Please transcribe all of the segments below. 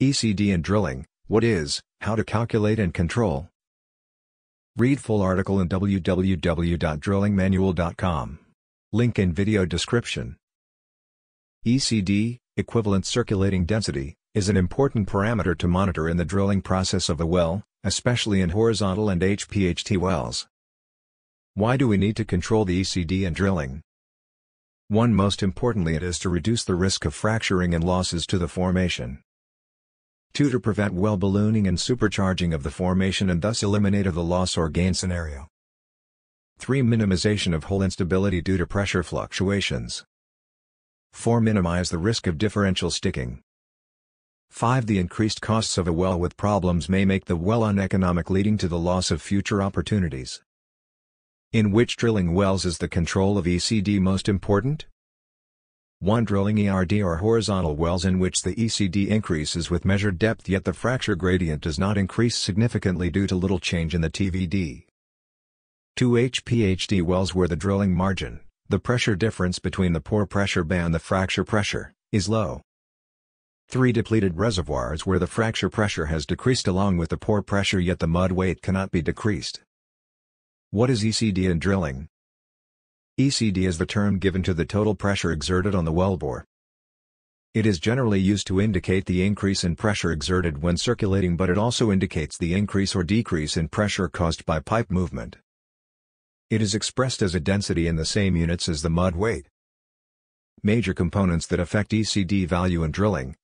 ECD and drilling, what is, how to calculate and control. Read full article in www.drillingmanual.com. Link in video description. ECD, equivalent circulating density, is an important parameter to monitor in the drilling process of a well, especially in horizontal and HPHT wells. Why do we need to control the ECD in drilling? One most importantly it is to reduce the risk of fracturing and losses to the formation. 2. To prevent well ballooning and supercharging of the formation and thus eliminate of the loss or gain scenario. 3. Minimization of hole instability due to pressure fluctuations. 4. Minimize the risk of differential sticking. 5. The increased costs of a well with problems may make the well uneconomic leading to the loss of future opportunities. In which drilling wells is the control of ECD most important? 1. Drilling ERD or horizontal wells in which the ECD increases with measured depth yet the fracture gradient does not increase significantly due to little change in the TVD. 2. HPHT wells where the drilling margin, the pressure difference between the pore pressure band the fracture pressure, is low. 3. Depleted reservoirs where the fracture pressure has decreased along with the pore pressure yet the mud weight cannot be decreased. What is ECD in drilling? ECD is the term given to the total pressure exerted on the wellbore. It is generally used to indicate the increase in pressure exerted when circulating but it also indicates the increase or decrease in pressure caused by pipe movement. It is expressed as a density in the same units as the mud weight. Major components that affect ECD value in drilling,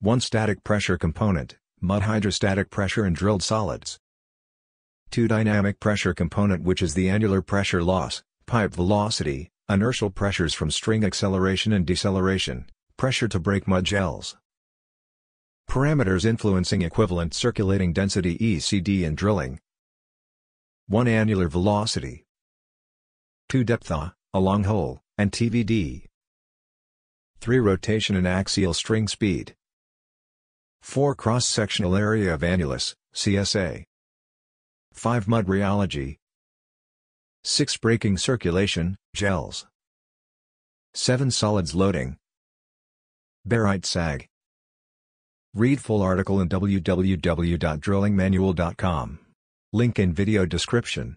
1 static pressure component, mud hydrostatic pressure in drilled solids. 2 dynamic pressure component which is the annular pressure loss, pipe velocity, inertial pressures from string acceleration and deceleration, pressure to break mud gels. Parameters influencing equivalent circulating density ECD in drilling. 1 annular velocity. 2 depth A, long hole, and TVD. 3 rotation and axial string speed. 4 Cross-sectional area of annulus, CSA. 5 Mud rheology. 6 Breaking circulation, gels. 7 Solids loading. Barite sag. Read full article in www.drillingmanual.com. Link in video description.